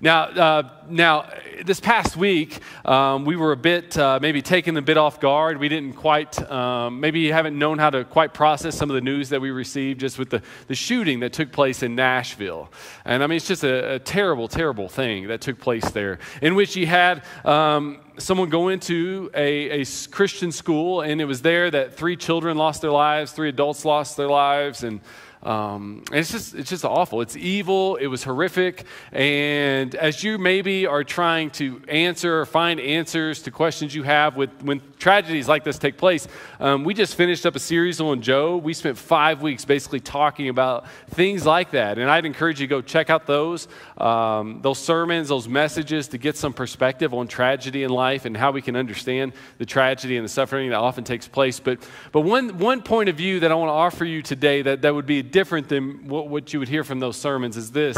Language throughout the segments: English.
Now, uh, now, this past week, um, we were a bit, uh, maybe taken a bit off guard. We didn't quite, um, maybe haven't known how to quite process some of the news that we received just with the, the shooting that took place in Nashville. And I mean, it's just a, a terrible, terrible thing that took place there, in which you had um, someone go into a, a Christian school, and it was there that three children lost their lives, three adults lost their lives, and um, it's just it's just awful. It's evil. It was horrific. And as you maybe are trying to answer or find answers to questions you have with when tragedies like this take place, um, we just finished up a series on Job. We spent five weeks basically talking about things like that. And I'd encourage you to go check out those um, those sermons, those messages to get some perspective on tragedy in life and how we can understand the tragedy and the suffering that often takes place. But but one one point of view that I want to offer you today that that would be different than what, what you would hear from those sermons is this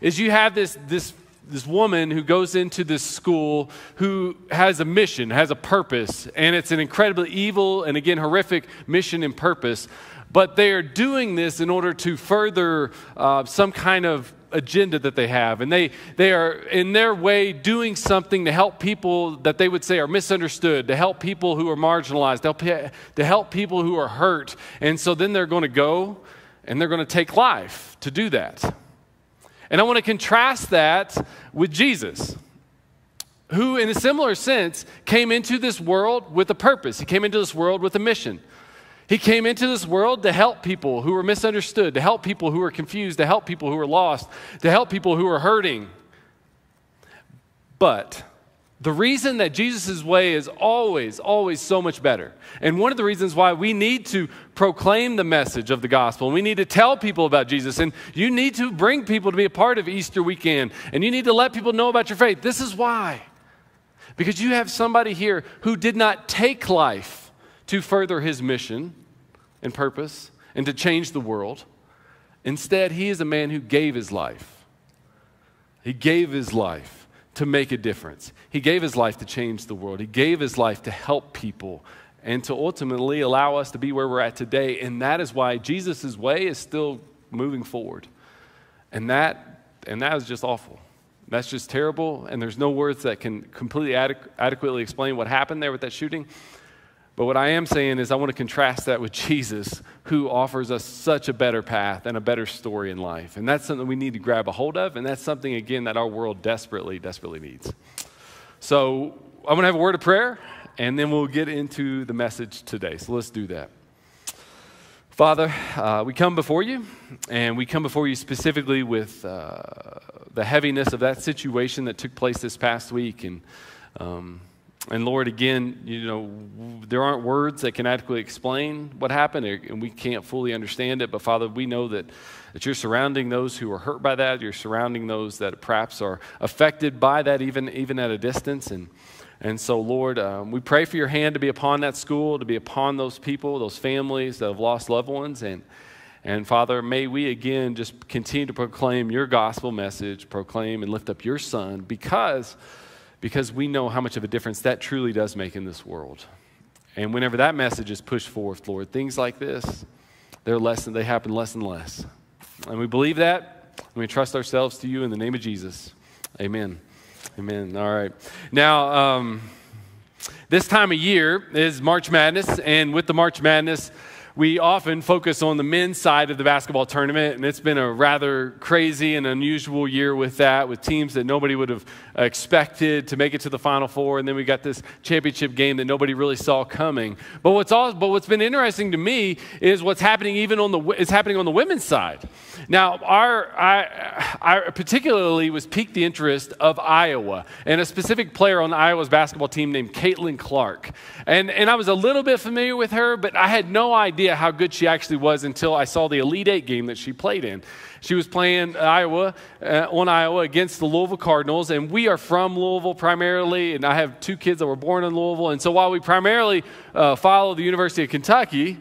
is you have this this this woman who goes into this school who has a mission, has a purpose, and it's an incredibly evil and again horrific mission and purpose. But they are doing this in order to further uh, some kind of agenda that they have. And they, they are, in their way, doing something to help people that they would say are misunderstood, to help people who are marginalized, to help, to help people who are hurt. And so then they're going to go and they're going to take life to do that. And I want to contrast that with Jesus, who, in a similar sense, came into this world with a purpose. He came into this world with a mission. He came into this world to help people who were misunderstood, to help people who were confused, to help people who were lost, to help people who were hurting. But the reason that Jesus' way is always, always so much better, and one of the reasons why we need to proclaim the message of the gospel, and we need to tell people about Jesus, and you need to bring people to be a part of Easter weekend, and you need to let people know about your faith. This is why. Because you have somebody here who did not take life to further his mission and purpose and to change the world. Instead, he is a man who gave his life. He gave his life to make a difference. He gave his life to change the world. He gave his life to help people and to ultimately allow us to be where we're at today. And that is why Jesus' way is still moving forward. And that, and that is just awful. That's just terrible. And there's no words that can completely adequ- adequately explain what happened there with that shooting. But what I am saying is, I want to contrast that with Jesus, who offers us such a better path and a better story in life. And that's something we need to grab a hold of. And that's something, again, that our world desperately, desperately needs. So I'm going to have a word of prayer, and then we'll get into the message today. So let's do that. Father, uh, we come before you, and we come before you specifically with uh, the heaviness of that situation that took place this past week. And um, and Lord, again, you know, there aren't words that can adequately explain what happened, and we can't fully understand it. But Father, we know that, that you're surrounding those who are hurt by that. You're surrounding those that perhaps are affected by that, even, even at a distance. And, and so, Lord, um, we pray for your hand to be upon that school, to be upon those people, those families that have lost loved ones. And, and Father, may we again just continue to proclaim your gospel message, proclaim and lift up your Son, because because we know how much of a difference that truly does make in this world. And whenever that message is pushed forth, Lord, things like this, they're less and they happen less and less. And we believe that, and we trust ourselves to you in the name of Jesus. Amen. Amen. All right. Now, um, this time of year is March Madness, and with the March Madness, we often focus on the men's side of the basketball tournament, and it's been a rather crazy and unusual year with that, with teams that nobody would have expected to make it to the Final Four, and then we got this championship game that nobody really saw coming. But what's all, but what's been interesting to me is what's happening even on the is happening on the women's side. Now, our I, I particularly was piqued the interest of Iowa and a specific player on Iowa's basketball team named Caitlin Clark, and and I was a little bit familiar with her, but I had no idea idea how good she actually was until I saw the Elite Eight game that she played in. She was playing Iowa uh, on Iowa against the Louisville Cardinals, and we are from Louisville primarily, and I have two kids that were born in Louisville, and so while we primarily uh, follow the University of Kentucky,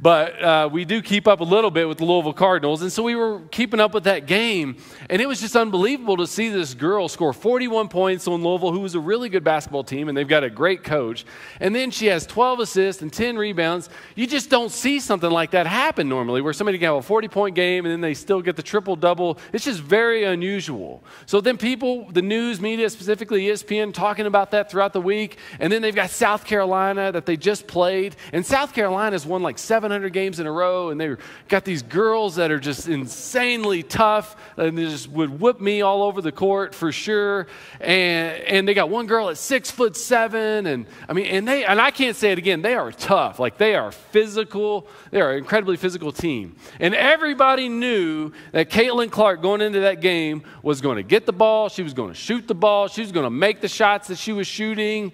but uh, we do keep up a little bit with the Louisville Cardinals. And so we were keeping up with that game. And it was just unbelievable to see this girl score 41 points on Louisville, who was a really good basketball team, and they've got a great coach. And then she has 12 assists and 10 rebounds. You just don't see something like that happen normally, where somebody can have a 40 point game and then they still get the triple double. It's just very unusual. So then people, the news media, specifically ESPN, talking about that throughout the week. And then they've got South Carolina that they just played. And South Carolina's won like 700 games in a row. And they've got these girls that are just insanely tough. And they just would whip me all over the court for sure. And, and they got one girl at six foot seven. And I mean, and they, and I can't say it again, they are tough. Like they are physical. They are an incredibly physical team. And everybody knew that Caitlin Clark going into that game was going to get the ball. She was going to shoot the ball. She was going to make the shots that she was shooting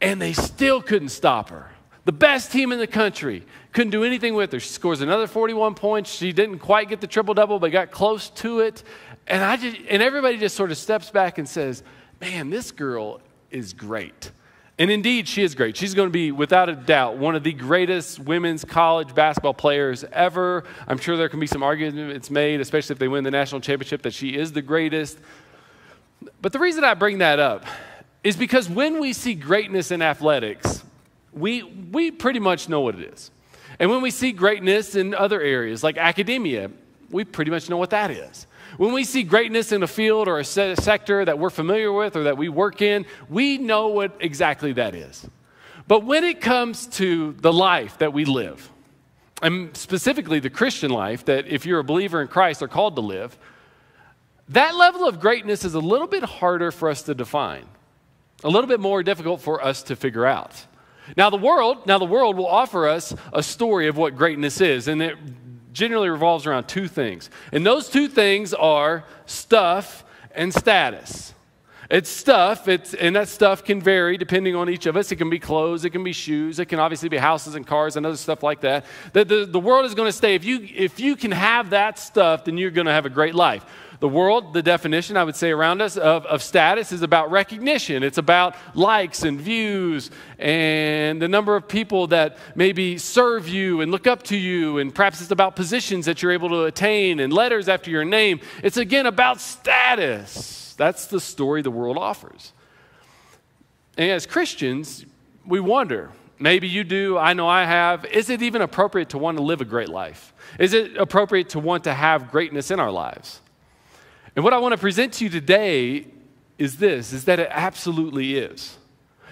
and they still couldn't stop her. The best team in the country couldn't do anything with her. She scores another 41 points. She didn't quite get the triple double, but got close to it. And I just and everybody just sort of steps back and says, "Man, this girl is great." And indeed, she is great. She's going to be, without a doubt, one of the greatest women's college basketball players ever. I'm sure there can be some arguments made, especially if they win the national championship, that she is the greatest. But the reason I bring that up is because when we see greatness in athletics, we, we pretty much know what it is. And when we see greatness in other areas like academia, we pretty much know what that is. When we see greatness in a field or a sector that we're familiar with or that we work in, we know what exactly that is. But when it comes to the life that we live, and specifically the Christian life that if you're a believer in Christ are called to live, that level of greatness is a little bit harder for us to define a little bit more difficult for us to figure out. Now the world, now the world will offer us a story of what greatness is, and it generally revolves around two things. And those two things are stuff and status. It's stuff, it's, and that stuff can vary depending on each of us. It can be clothes, it can be shoes, it can obviously be houses and cars and other stuff like that. The, the, the world is going to say if you, if you can have that stuff, then you're going to have a great life. The world, the definition I would say around us of, of status is about recognition. It's about likes and views and the number of people that maybe serve you and look up to you. And perhaps it's about positions that you're able to attain and letters after your name. It's again about status. That's the story the world offers. And as Christians, we wonder maybe you do, I know I have. Is it even appropriate to want to live a great life? Is it appropriate to want to have greatness in our lives? And what I want to present to you today is this is that it absolutely is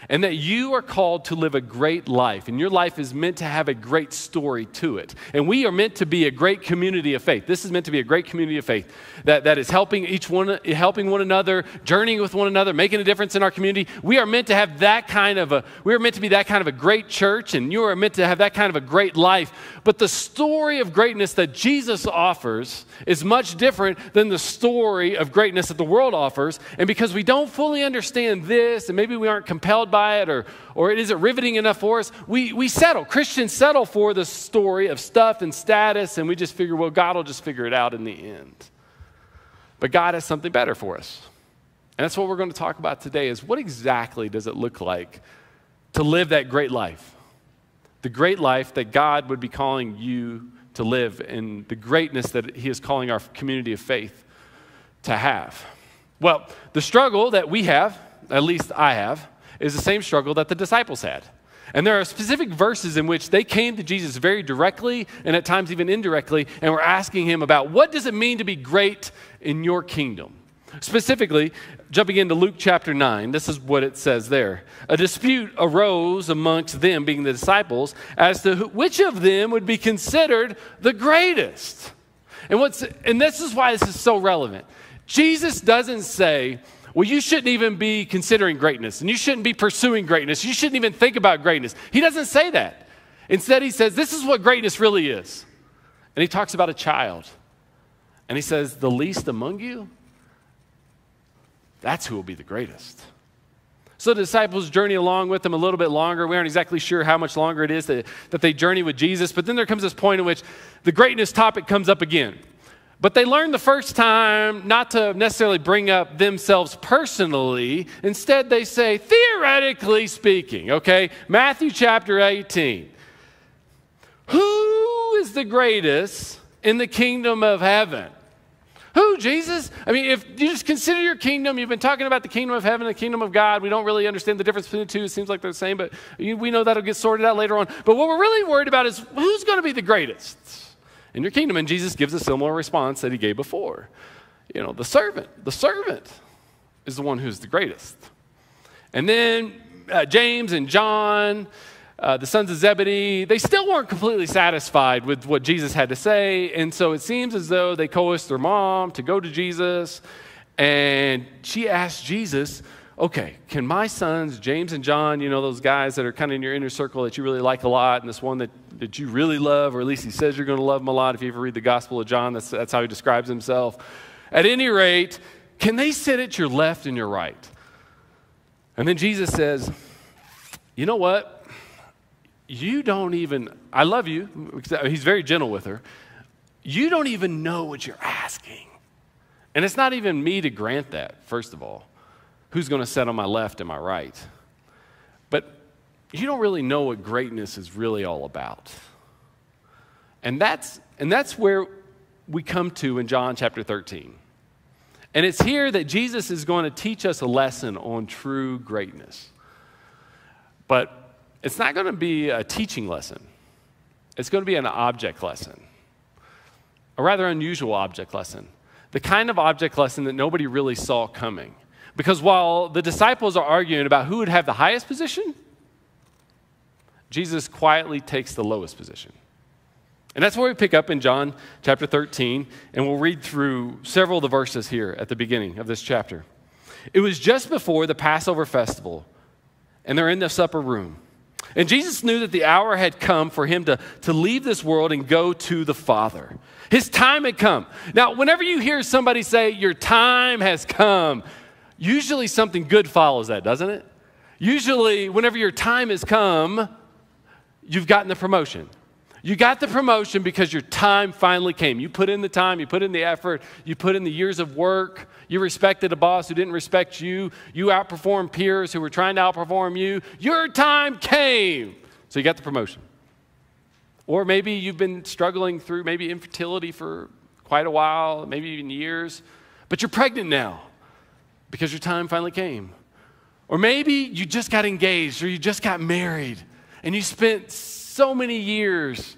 and that you are called to live a great life, and your life is meant to have a great story to it. And we are meant to be a great community of faith. This is meant to be a great community of faith that, that is helping each one, helping one another, journeying with one another, making a difference in our community. We are meant to have that kind of a, we are meant to be that kind of a great church, and you are meant to have that kind of a great life. But the story of greatness that Jesus offers is much different than the story of greatness that the world offers. And because we don't fully understand this, and maybe we aren't compelled by it or, or it isn't riveting enough for us, we, we settle. Christians settle for the story of stuff and status, and we just figure, well, God will just figure it out in the end. But God has something better for us. And that's what we're going to talk about today is what exactly does it look like to live that great life? The great life that God would be calling you to live and the greatness that he is calling our community of faith to have. Well, the struggle that we have, at least I have, is the same struggle that the disciples had. And there are specific verses in which they came to Jesus very directly and at times even indirectly and were asking him about what does it mean to be great in your kingdom? Specifically, jumping into Luke chapter 9, this is what it says there. A dispute arose amongst them, being the disciples, as to which of them would be considered the greatest. And, what's, and this is why this is so relevant. Jesus doesn't say, well, you shouldn't even be considering greatness and you shouldn't be pursuing greatness. You shouldn't even think about greatness. He doesn't say that. Instead, he says, This is what greatness really is. And he talks about a child. And he says, The least among you, that's who will be the greatest. So the disciples journey along with him a little bit longer. We aren't exactly sure how much longer it is that, that they journey with Jesus. But then there comes this point in which the greatness topic comes up again. But they learned the first time not to necessarily bring up themselves personally. Instead, they say, theoretically speaking, okay? Matthew chapter 18. Who is the greatest in the kingdom of heaven? Who, Jesus? I mean, if you just consider your kingdom, you've been talking about the kingdom of heaven, the kingdom of God. We don't really understand the difference between the two. It seems like they're the same, but we know that'll get sorted out later on. But what we're really worried about is who's going to be the greatest in your kingdom? And Jesus gives a similar response that he gave before. You know, the servant, the servant is the one who's the greatest. And then uh, James and John, uh, the sons of Zebedee, they still weren't completely satisfied with what Jesus had to say. And so it seems as though they coerced their mom to go to Jesus. And she asked Jesus, okay, can my sons, James and John, you know, those guys that are kind of in your inner circle that you really like a lot, and this one that, that you really love, or at least he says you're going to love him a lot if you ever read the Gospel of John, that's, that's how he describes himself. At any rate, can they sit at your left and your right? And then Jesus says, you know what? you don't even, I love you. He's very gentle with her. You don't even know what you're asking. And it's not even me to grant that, first of all. Who's going to sit on my left and my right? But you don't really know what greatness is really all about. And that's, and that's where we come to in John chapter 13. And it's here that Jesus is going to teach us a lesson on true greatness. But it's not going to be a teaching lesson, it's going to be an object lesson, a rather unusual object lesson, the kind of object lesson that nobody really saw coming. Because while the disciples are arguing about who would have the highest position, Jesus quietly takes the lowest position. And that's where we pick up in John chapter 13, and we'll read through several of the verses here at the beginning of this chapter. It was just before the Passover festival, and they're in the supper room. And Jesus knew that the hour had come for him to, to leave this world and go to the Father. His time had come. Now, whenever you hear somebody say, Your time has come, usually something good follows that, doesn't it? Usually, whenever your time has come, you've gotten the promotion. You got the promotion because your time finally came. You put in the time, you put in the effort, you put in the years of work. You respected a boss who didn't respect you. You outperformed peers who were trying to outperform you. Your time came. So you got the promotion. Or maybe you've been struggling through maybe infertility for quite a while, maybe even years, but you're pregnant now because your time finally came. Or maybe you just got engaged or you just got married and you spent so many years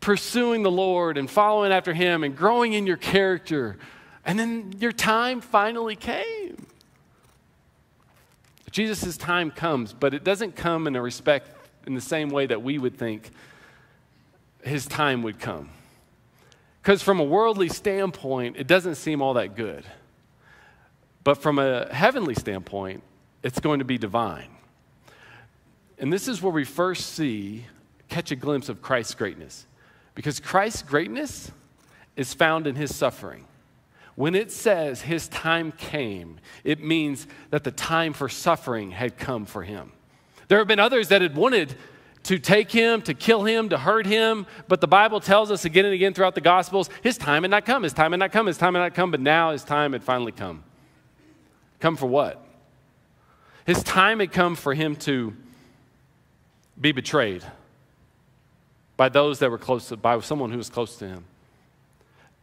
pursuing the Lord and following after Him and growing in your character. And then your time finally came. Jesus' time comes, but it doesn't come in a respect in the same way that we would think his time would come. Because from a worldly standpoint, it doesn't seem all that good. But from a heavenly standpoint, it's going to be divine. And this is where we first see catch a glimpse of Christ's greatness. Because Christ's greatness is found in his suffering. When it says his time came, it means that the time for suffering had come for him. There have been others that had wanted to take him, to kill him, to hurt him, but the Bible tells us again and again throughout the Gospels his time had not come, his time had not come, his time had not come, but now his time had finally come. Come for what? His time had come for him to be betrayed by those that were close to, by someone who was close to him.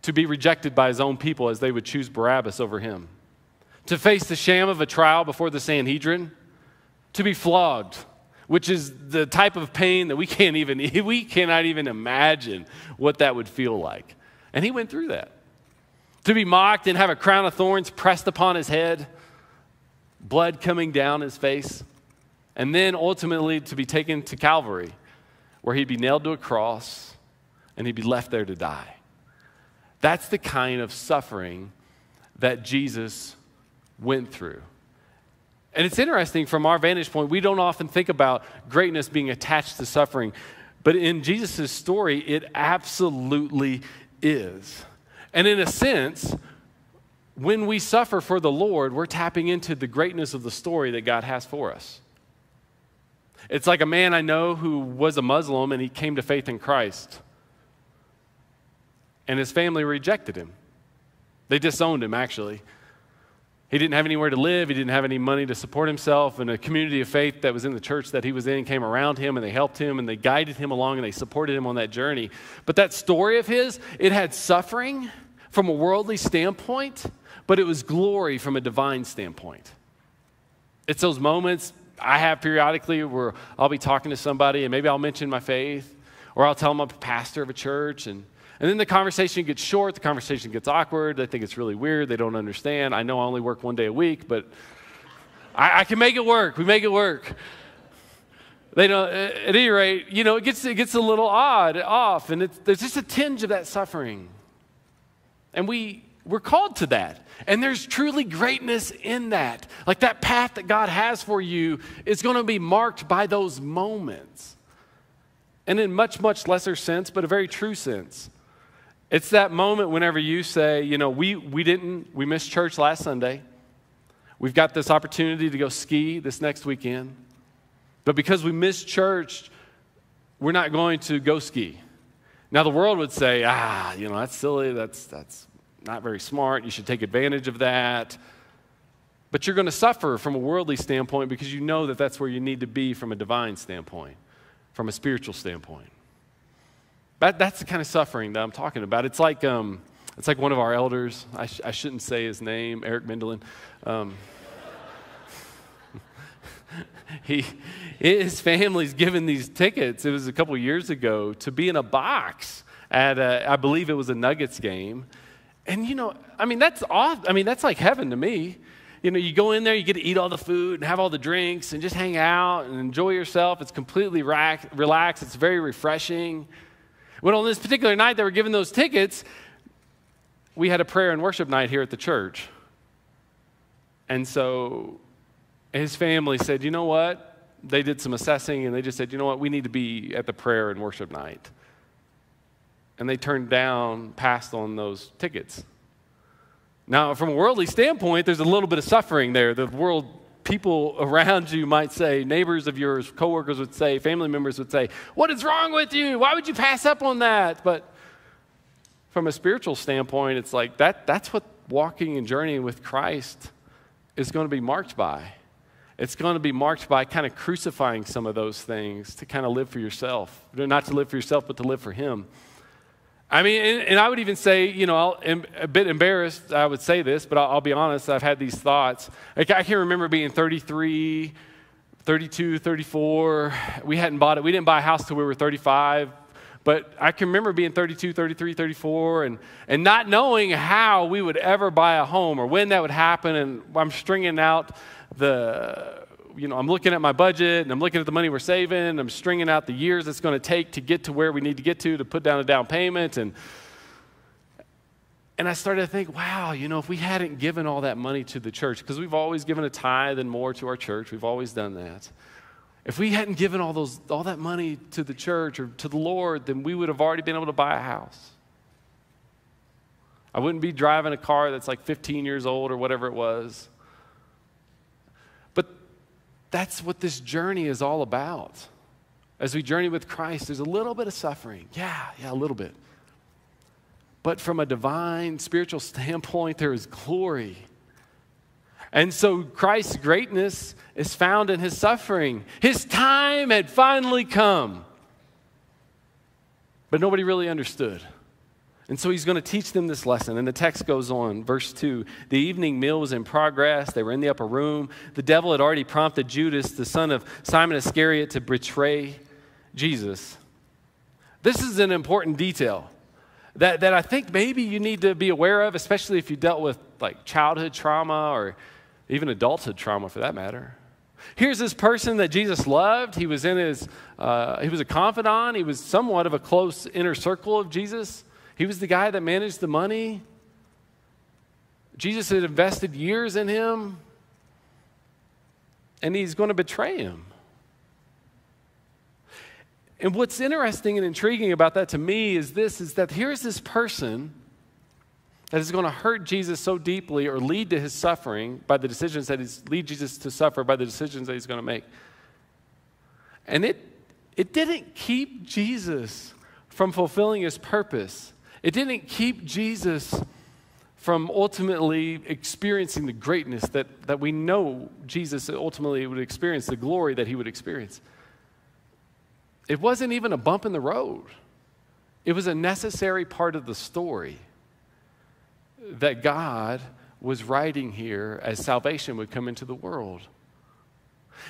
To be rejected by his own people as they would choose Barabbas over him. To face the sham of a trial before the Sanhedrin. To be flogged, which is the type of pain that we can't even, we cannot even imagine what that would feel like. And he went through that. To be mocked and have a crown of thorns pressed upon his head, blood coming down his face, and then ultimately to be taken to Calvary where he'd be nailed to a cross and he'd be left there to die. That's the kind of suffering that Jesus went through. And it's interesting from our vantage point, we don't often think about greatness being attached to suffering. But in Jesus' story, it absolutely is. And in a sense, when we suffer for the Lord, we're tapping into the greatness of the story that God has for us. It's like a man I know who was a Muslim and he came to faith in Christ. And his family rejected him. They disowned him, actually. He didn't have anywhere to live. He didn't have any money to support himself. And a community of faith that was in the church that he was in came around him and they helped him and they guided him along and they supported him on that journey. But that story of his, it had suffering from a worldly standpoint, but it was glory from a divine standpoint. It's those moments I have periodically where I'll be talking to somebody and maybe I'll mention my faith or I'll tell them I'm a pastor of a church and and then the conversation gets short, the conversation gets awkward. They think it's really weird. They don't understand. I know I only work one day a week, but I, I can make it work. We make it work. They don't, at any rate, you know, it gets, it gets a little odd, off, and there's just a tinge of that suffering. And we, we're called to that. And there's truly greatness in that. Like that path that God has for you is going to be marked by those moments. And in much, much lesser sense, but a very true sense. It's that moment whenever you say, you know, we, we didn't, we missed church last Sunday. We've got this opportunity to go ski this next weekend. But because we missed church, we're not going to go ski. Now, the world would say, ah, you know, that's silly. That's, that's not very smart. You should take advantage of that. But you're going to suffer from a worldly standpoint because you know that that's where you need to be from a divine standpoint, from a spiritual standpoint. That, that's the kind of suffering that I'm talking about. It's like, um, it's like one of our elders, I, sh- I shouldn't say his name, Eric Mendelin. Um, he, his family's given these tickets, it was a couple years ago, to be in a box at, a, I believe it was a Nuggets game. And, you know, I mean, that's off. I mean, that's like heaven to me. You know, you go in there, you get to eat all the food and have all the drinks and just hang out and enjoy yourself. It's completely relaxed, it's very refreshing. When on this particular night they were giving those tickets, we had a prayer and worship night here at the church. And so his family said, you know what? They did some assessing and they just said, you know what? We need to be at the prayer and worship night. And they turned down, passed on those tickets. Now, from a worldly standpoint, there's a little bit of suffering there. The world people around you might say, neighbors of yours, coworkers would say, family members would say, What is wrong with you? Why would you pass up on that? But from a spiritual standpoint, it's like that, that's what walking and journeying with Christ is going to be marked by. It's going to be marked by kind of crucifying some of those things to kind of live for yourself. Not to live for yourself, but to live for Him. I mean, and, and, I would even say, you know, I'm a bit embarrassed, I would say this, but I'll, I'll be honest, I've had these thoughts. Like, I can remember being 33, 32, 34. We hadn't bought it. We didn't buy a house till we were 35. But I can remember being 32, 33, 34, and, and not knowing how we would ever buy a home or when that would happen. And I'm stringing out the you know, I'm looking at my budget and I'm looking at the money we're saving. I'm stringing out the years it's going to take to get to where we need to get to to put down a down payment. And, and I started to think, wow, you know, if we hadn't given all that money to the church, because we've always given a tithe and more to our church, we've always done that. If we hadn't given all, those, all that money to the church or to the Lord, then we would have already been able to buy a house. I wouldn't be driving a car that's like 15 years old or whatever it was that's what this journey is all about. As we journey with Christ, there's a little bit of suffering. Yeah, yeah, a little bit. But from a divine, spiritual standpoint, there is glory. And so Christ's greatness is found in his suffering. His time had finally come. But nobody really understood. And so he's going to teach them this lesson. And the text goes on, verse 2. The evening meal was in progress. They were in the upper room. The devil had already prompted Judas, the son of Simon Iscariot, to betray Jesus. This is an important detail that, that I think maybe you need to be aware of, especially if you dealt with like childhood trauma or even adulthood trauma for that matter. Here's this person that Jesus loved. He was in his, uh, he was a confidant. He was somewhat of a close inner circle of Jesus. He was the guy that managed the money. Jesus had invested years in him, and he's going to betray him. And what's interesting and intriguing about that to me is this is that here's this person that is going to hurt Jesus so deeply or lead to his suffering by the decisions that he's lead Jesus to suffer by the decisions that he's going to make. And it it didn't keep Jesus from fulfilling his purpose. It didn't keep Jesus from ultimately experiencing the greatness that, that we know Jesus ultimately would experience, the glory that he would experience. It wasn't even a bump in the road, it was a necessary part of the story that God was writing here as salvation would come into the world.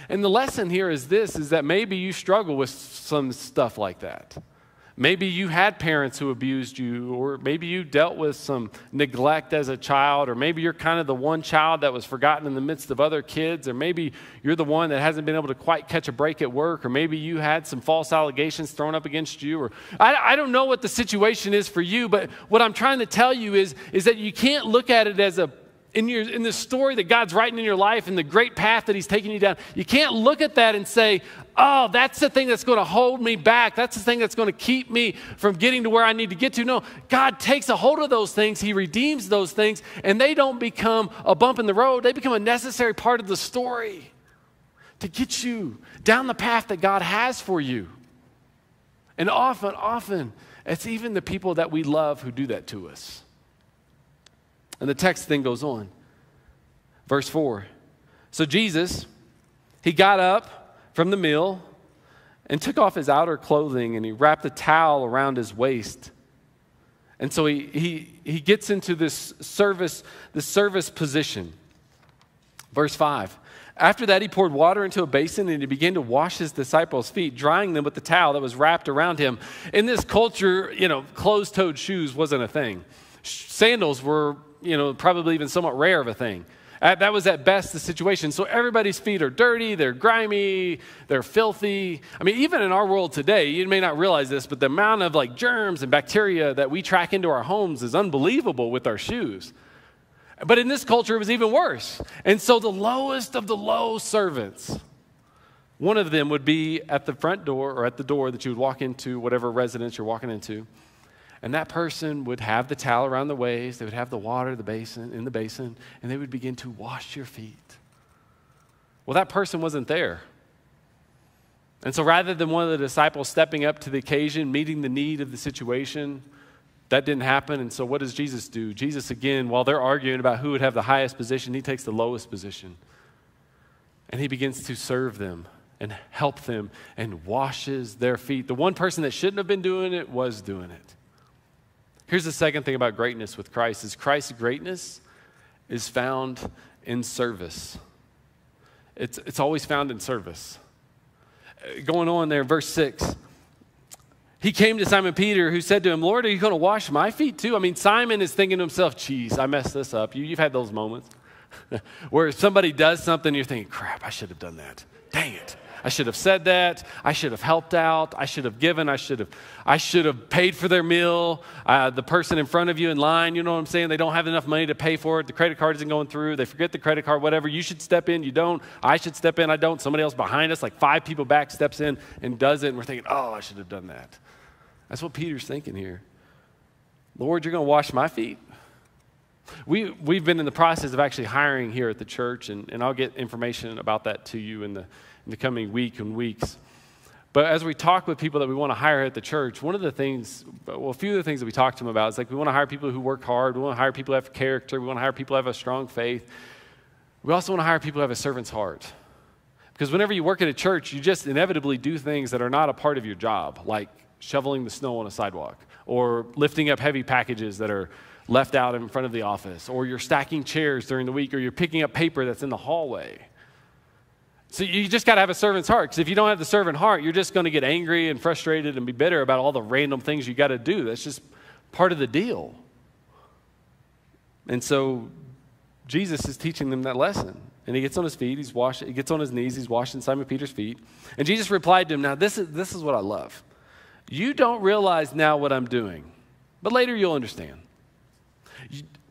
And the lesson here is this is that maybe you struggle with some stuff like that. Maybe you had parents who abused you, or maybe you dealt with some neglect as a child, or maybe you're kind of the one child that was forgotten in the midst of other kids, or maybe you're the one that hasn't been able to quite catch a break at work, or maybe you had some false allegations thrown up against you, or I, I don't know what the situation is for you, but what I'm trying to tell you is, is that you can't look at it as a in, your, in the story that God's writing in your life and the great path that He's taking you down, you can't look at that and say, oh, that's the thing that's going to hold me back. That's the thing that's going to keep me from getting to where I need to get to. No, God takes a hold of those things, He redeems those things, and they don't become a bump in the road. They become a necessary part of the story to get you down the path that God has for you. And often, often, it's even the people that we love who do that to us. And the text then goes on. Verse 4. So Jesus, he got up from the meal and took off his outer clothing and he wrapped a towel around his waist. And so he, he, he gets into this service, this service position. Verse 5. After that, he poured water into a basin and he began to wash his disciples' feet, drying them with the towel that was wrapped around him. In this culture, you know, closed toed shoes wasn't a thing. Sandals were you know, probably even somewhat rare of a thing. Uh, that was at best the situation. So everybody's feet are dirty, they're grimy, they're filthy. I mean, even in our world today, you may not realize this, but the amount of like germs and bacteria that we track into our homes is unbelievable with our shoes. But in this culture, it was even worse. And so the lowest of the low servants, one of them would be at the front door or at the door that you would walk into, whatever residence you're walking into. And that person would have the towel around the waist, they would have the water the basin, in the basin, and they would begin to wash your feet. Well, that person wasn't there. And so rather than one of the disciples stepping up to the occasion, meeting the need of the situation, that didn't happen. And so what does Jesus do? Jesus, again, while they're arguing about who would have the highest position, he takes the lowest position. And he begins to serve them and help them and washes their feet. The one person that shouldn't have been doing it was doing it. Here's the second thing about greatness with Christ is Christ's greatness is found in service. It's, it's always found in service. Uh, going on there, verse 6. He came to Simon Peter, who said to him, Lord, are you going to wash my feet too? I mean, Simon is thinking to himself, geez, I messed this up. You, you've had those moments where somebody does something, you're thinking, crap, I should have done that. Dang it. I should have said that. I should have helped out. I should have given. I should have, I should have paid for their meal. Uh, the person in front of you in line, you know what I'm saying? They don't have enough money to pay for it. The credit card isn't going through. They forget the credit card, whatever. You should step in. You don't. I should step in. I don't. Somebody else behind us, like five people back, steps in and does it. And we're thinking, oh, I should have done that. That's what Peter's thinking here. Lord, you're going to wash my feet? We, we've been in the process of actually hiring here at the church, and, and I'll get information about that to you in the, in the coming week and weeks. But as we talk with people that we want to hire at the church, one of the things, well, a few of the things that we talk to them about is like we want to hire people who work hard. We want to hire people who have character. We want to hire people who have a strong faith. We also want to hire people who have a servant's heart. Because whenever you work at a church, you just inevitably do things that are not a part of your job, like shoveling the snow on a sidewalk or lifting up heavy packages that are left out in front of the office, or you're stacking chairs during the week, or you're picking up paper that's in the hallway. So you just got to have a servant's heart. Because if you don't have the servant heart, you're just going to get angry and frustrated and be bitter about all the random things you got to do. That's just part of the deal. And so Jesus is teaching them that lesson. And he gets on his feet, he's washing, he gets on his knees, he's washing Simon Peter's feet. And Jesus replied to him, Now, this is, this is what I love. You don't realize now what I'm doing, but later you'll understand.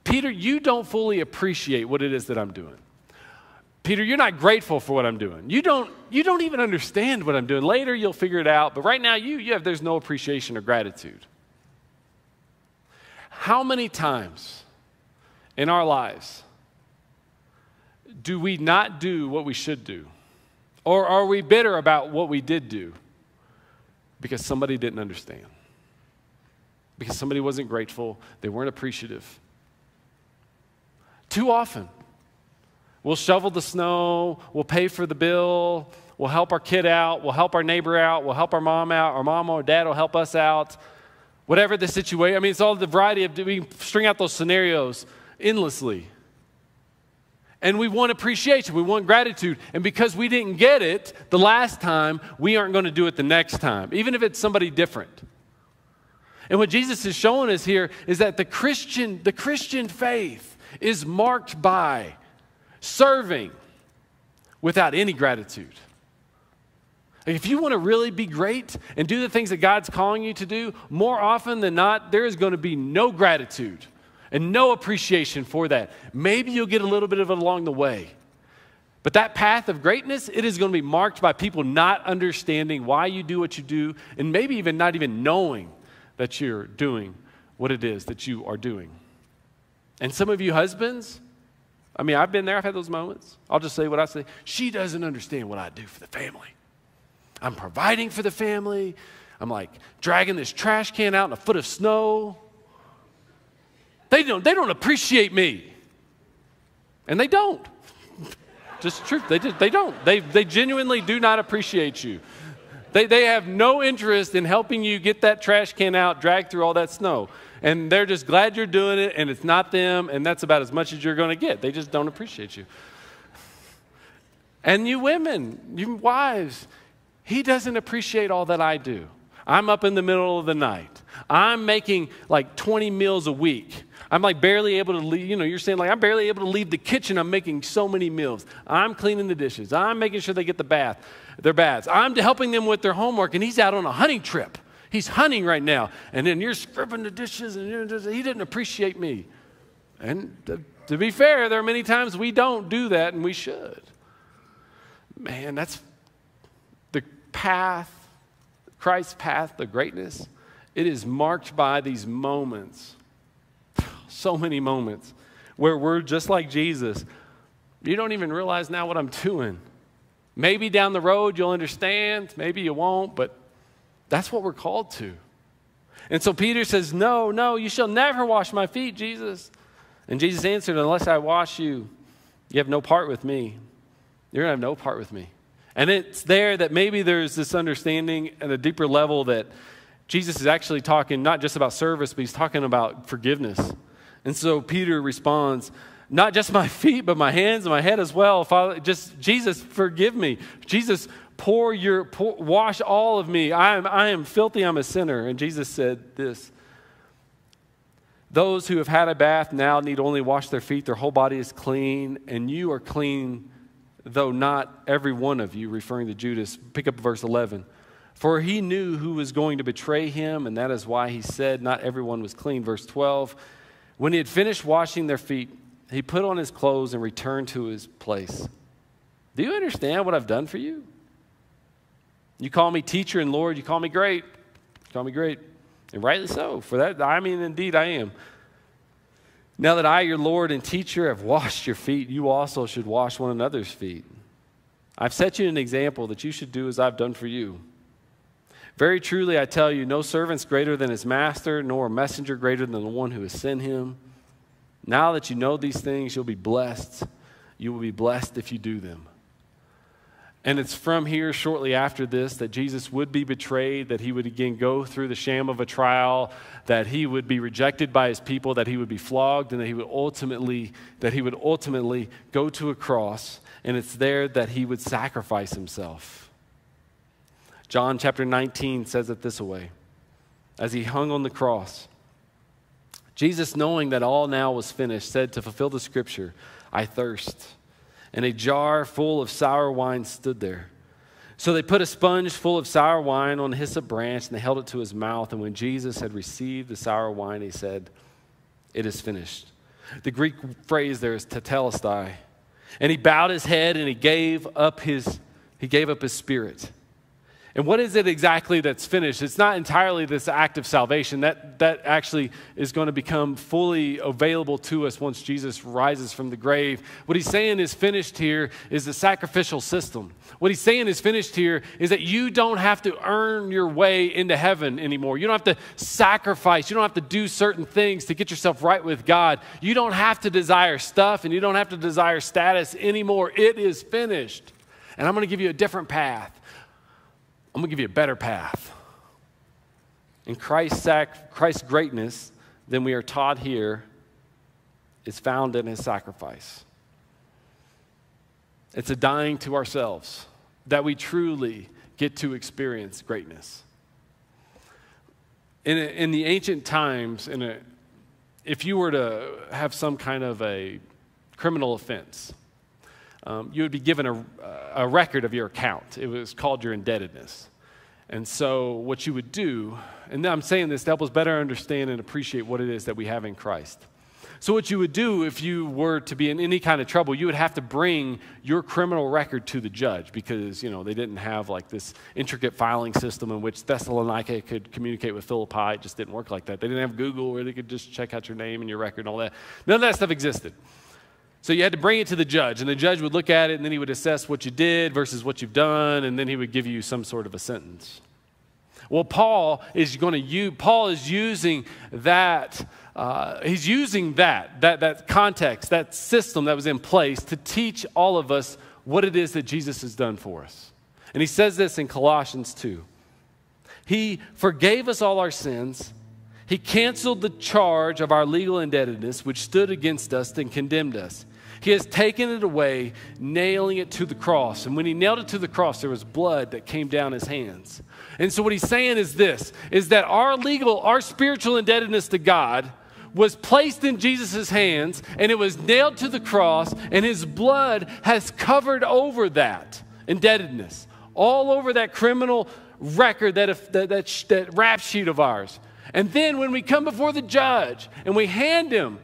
Peter, you don't fully appreciate what it is that I'm doing. Peter, you're not grateful for what I'm doing. You don't, you don't even understand what I'm doing. Later, you'll figure it out, but right now, you, you have, there's no appreciation or gratitude. How many times in our lives do we not do what we should do? Or are we bitter about what we did do because somebody didn't understand? Because somebody wasn't grateful, they weren't appreciative. Too often. We'll shovel the snow, we'll pay for the bill, we'll help our kid out, we'll help our neighbor out, we'll help our mom out, our mom or dad will help us out. Whatever the situation, I mean, it's all the variety of, we string out those scenarios endlessly. And we want appreciation, we want gratitude. And because we didn't get it the last time, we aren't going to do it the next time, even if it's somebody different. And what Jesus is showing us here is that the Christian, the Christian faith is marked by serving without any gratitude. If you want to really be great and do the things that God's calling you to do, more often than not, there is going to be no gratitude and no appreciation for that. Maybe you'll get a little bit of it along the way. But that path of greatness, it is going to be marked by people not understanding why you do what you do, and maybe even not even knowing that you're doing what it is that you are doing. And some of you husbands, I mean, I've been there, I've had those moments. I'll just say what I say. She doesn't understand what I do for the family. I'm providing for the family. I'm like dragging this trash can out in a foot of snow. They don't, they don't appreciate me. And they don't. Just truth. They, just, they don't. They, they genuinely do not appreciate you. They, they have no interest in helping you get that trash can out, drag through all that snow. And they're just glad you're doing it, and it's not them, and that's about as much as you're going to get. They just don't appreciate you. And you women, you wives, he doesn't appreciate all that I do. I'm up in the middle of the night. I'm making like 20 meals a week. I'm like barely able to leave, you know, you're saying like I'm barely able to leave the kitchen. I'm making so many meals. I'm cleaning the dishes. I'm making sure they get the bath, their baths. I'm helping them with their homework and he's out on a hunting trip. He's hunting right now. And then you're scrubbing the dishes and he didn't appreciate me. And to, to be fair, there are many times we don't do that and we should. Man, that's the path, Christ's path, the greatness. It is marked by these moments so many moments where we're just like Jesus. You don't even realize now what I'm doing. Maybe down the road you'll understand, maybe you won't, but that's what we're called to. And so Peter says, No, no, you shall never wash my feet, Jesus. And Jesus answered, Unless I wash you, you have no part with me. You're going to have no part with me. And it's there that maybe there's this understanding at a deeper level that Jesus is actually talking not just about service, but he's talking about forgiveness. And so Peter responds, Not just my feet, but my hands and my head as well. Father, just Jesus, forgive me. Jesus, pour your, pour, wash all of me. I am, I am filthy, I'm a sinner. And Jesus said this Those who have had a bath now need only wash their feet, their whole body is clean, and you are clean, though not every one of you, referring to Judas. Pick up verse 11. For he knew who was going to betray him, and that is why he said, Not everyone was clean. Verse 12. When he had finished washing their feet, he put on his clothes and returned to his place. Do you understand what I've done for you? You call me teacher and Lord, you call me great. You call me great. And rightly so. For that, I mean, indeed, I am. Now that I, your Lord and teacher, have washed your feet, you also should wash one another's feet. I've set you an example that you should do as I've done for you. Very truly, I tell you, no servant's greater than his master, nor a messenger greater than the one who has sent him. Now that you know these things, you'll be blessed. You will be blessed if you do them. And it's from here, shortly after this, that Jesus would be betrayed, that he would again go through the sham of a trial, that he would be rejected by his people, that he would be flogged, and that he would ultimately, that he would ultimately go to a cross. And it's there that he would sacrifice himself. John chapter 19 says it this way as he hung on the cross. Jesus, knowing that all now was finished, said to fulfill the scripture, I thirst. And a jar full of sour wine stood there. So they put a sponge full of sour wine on a hyssop branch and they held it to his mouth. And when Jesus had received the sour wine, he said, It is finished. The Greek phrase there is tetelestai. And he bowed his head and he gave up his, he gave up his spirit. And what is it exactly that's finished? It's not entirely this act of salvation. That, that actually is going to become fully available to us once Jesus rises from the grave. What he's saying is finished here is the sacrificial system. What he's saying is finished here is that you don't have to earn your way into heaven anymore. You don't have to sacrifice. You don't have to do certain things to get yourself right with God. You don't have to desire stuff and you don't have to desire status anymore. It is finished. And I'm going to give you a different path. I'm going to give you a better path. And Christ's, sac- Christ's greatness, than we are taught here, is found in his sacrifice. It's a dying to ourselves that we truly get to experience greatness. In, in the ancient times, in a, if you were to have some kind of a criminal offense, um, you would be given a, a record of your account. It was called your indebtedness. And so, what you would do, and I'm saying this to help us better understand and appreciate what it is that we have in Christ. So, what you would do if you were to be in any kind of trouble, you would have to bring your criminal record to the judge because, you know, they didn't have like this intricate filing system in which Thessalonica could communicate with Philippi. It just didn't work like that. They didn't have Google where they could just check out your name and your record and all that. None of that stuff existed. So you had to bring it to the judge, and the judge would look at it, and then he would assess what you did versus what you've done, and then he would give you some sort of a sentence. Well, Paul is going to use, Paul is using that, uh, he's using that, that, that context, that system that was in place to teach all of us what it is that Jesus has done for us. And he says this in Colossians 2. He forgave us all our sins. He canceled the charge of our legal indebtedness, which stood against us and condemned us. He has taken it away, nailing it to the cross. And when he nailed it to the cross, there was blood that came down his hands. And so what he's saying is this is that our legal, our spiritual indebtedness to God was placed in Jesus' hands and it was nailed to the cross, and his blood has covered over that indebtedness, all over that criminal record, that, that, that, that rap sheet of ours. And then when we come before the judge and we hand him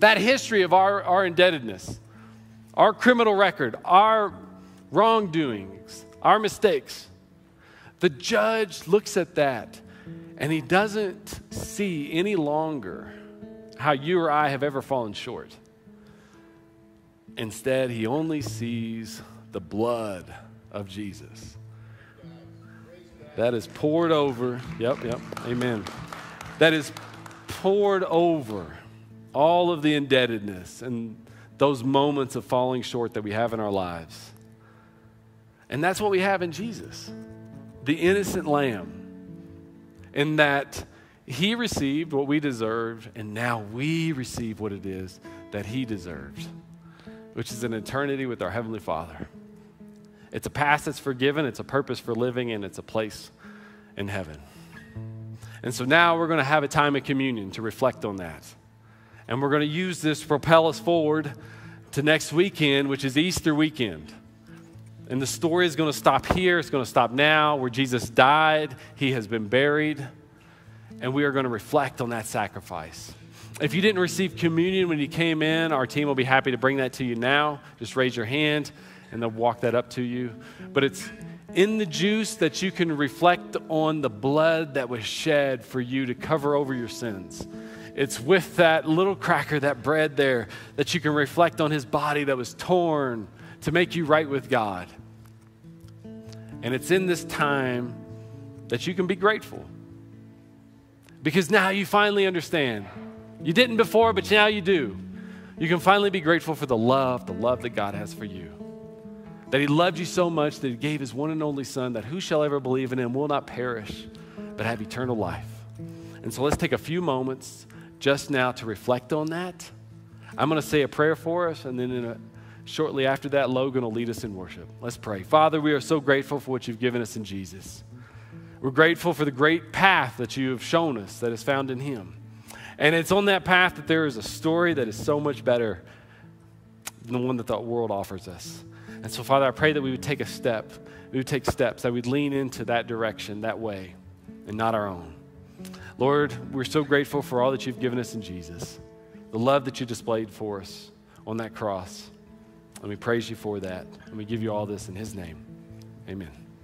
that history of our, our indebtedness, our criminal record, our wrongdoings, our mistakes. The judge looks at that and he doesn't see any longer how you or I have ever fallen short. Instead, he only sees the blood of Jesus. That is poured over. Yep, yep. Amen. That is poured over all of the indebtedness and those moments of falling short that we have in our lives. And that's what we have in Jesus the innocent lamb, in that he received what we deserved, and now we receive what it is that he deserves, which is an eternity with our Heavenly Father. It's a past that's forgiven, it's a purpose for living, and it's a place in heaven. And so now we're going to have a time of communion to reflect on that. And we're going to use this to propel us forward to next weekend, which is Easter weekend. And the story is going to stop here. It's going to stop now, where Jesus died, he has been buried, and we are going to reflect on that sacrifice. If you didn't receive communion when you came in, our team will be happy to bring that to you now. Just raise your hand and they'll walk that up to you. But it's in the juice that you can reflect on the blood that was shed for you to cover over your sins. It's with that little cracker, that bread there, that you can reflect on his body that was torn to make you right with God. And it's in this time that you can be grateful. Because now you finally understand. You didn't before, but now you do. You can finally be grateful for the love, the love that God has for you. That He loved you so much that He gave His one and only Son, that who shall ever believe in Him will not perish, but have eternal life. And so let's take a few moments just now to reflect on that. I'm going to say a prayer for us, and then a, shortly after that, Logan will lead us in worship. Let's pray. Father, we are so grateful for what you've given us in Jesus. We're grateful for the great path that you have shown us that is found in Him. And it's on that path that there is a story that is so much better than the one that the world offers us. And so, Father, I pray that we would take a step, we would take steps, that we'd lean into that direction, that way, and not our own. Lord, we're so grateful for all that you've given us in Jesus, the love that you displayed for us on that cross. And we praise you for that. And we give you all this in his name. Amen.